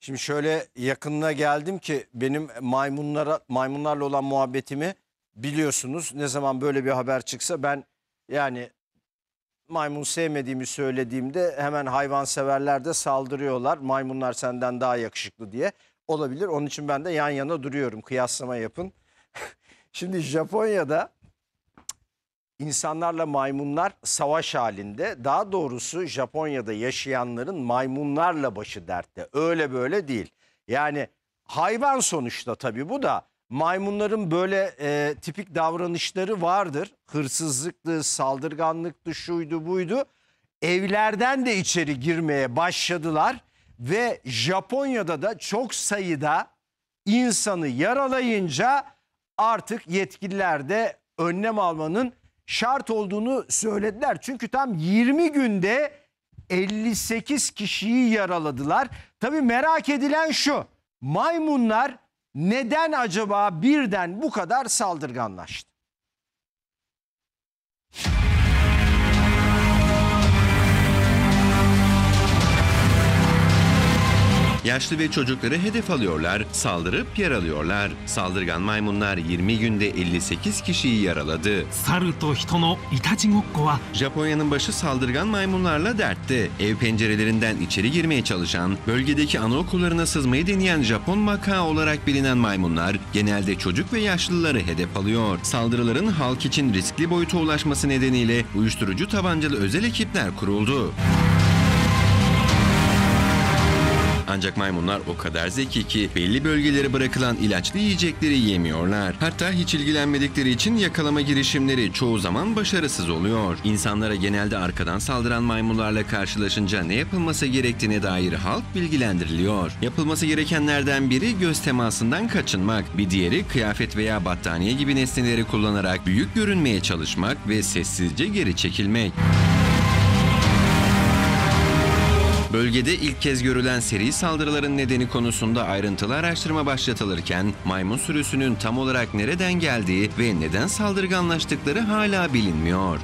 Şimdi şöyle yakınına geldim ki benim maymunlara maymunlarla olan muhabbetimi biliyorsunuz. Ne zaman böyle bir haber çıksa ben yani maymun sevmediğimi söylediğimde hemen hayvanseverler de saldırıyorlar. Maymunlar senden daha yakışıklı diye. Olabilir. Onun için ben de yan yana duruyorum. Kıyaslama yapın. Şimdi Japonya'da insanlarla maymunlar savaş halinde. Daha doğrusu Japonya'da yaşayanların maymunlarla başı dertte. Öyle böyle değil. Yani hayvan sonuçta tabii bu da maymunların böyle e, tipik davranışları vardır. Hırsızlıktı, saldırganlıktı, şuydu buydu. Evlerden de içeri girmeye başladılar ve Japonya'da da çok sayıda insanı yaralayınca artık yetkililer de önlem almanın şart olduğunu söylediler. Çünkü tam 20 günde 58 kişiyi yaraladılar. Tabii merak edilen şu. Maymunlar neden acaba birden bu kadar saldırganlaştı? Yaşlı ve çocukları hedef alıyorlar, saldırıp yaralıyorlar. Saldırgan maymunlar 20 günde 58 kişiyi yaraladı. Japonya'nın başı saldırgan maymunlarla dertte. Ev pencerelerinden içeri girmeye çalışan, bölgedeki anaokullarına sızmayı deneyen Japon maka olarak bilinen maymunlar genelde çocuk ve yaşlıları hedef alıyor. Saldırıların halk için riskli boyuta ulaşması nedeniyle uyuşturucu tabancalı özel ekipler kuruldu. Ancak maymunlar o kadar zeki ki belli bölgelere bırakılan ilaçlı yiyecekleri yemiyorlar. Hatta hiç ilgilenmedikleri için yakalama girişimleri çoğu zaman başarısız oluyor. İnsanlara genelde arkadan saldıran maymunlarla karşılaşınca ne yapılması gerektiğine dair halk bilgilendiriliyor. Yapılması gerekenlerden biri göz temasından kaçınmak, bir diğeri kıyafet veya battaniye gibi nesneleri kullanarak büyük görünmeye çalışmak ve sessizce geri çekilmek. Bölgede ilk kez görülen seri saldırıların nedeni konusunda ayrıntılı araştırma başlatılırken maymun sürüsünün tam olarak nereden geldiği ve neden saldırganlaştıkları hala bilinmiyor.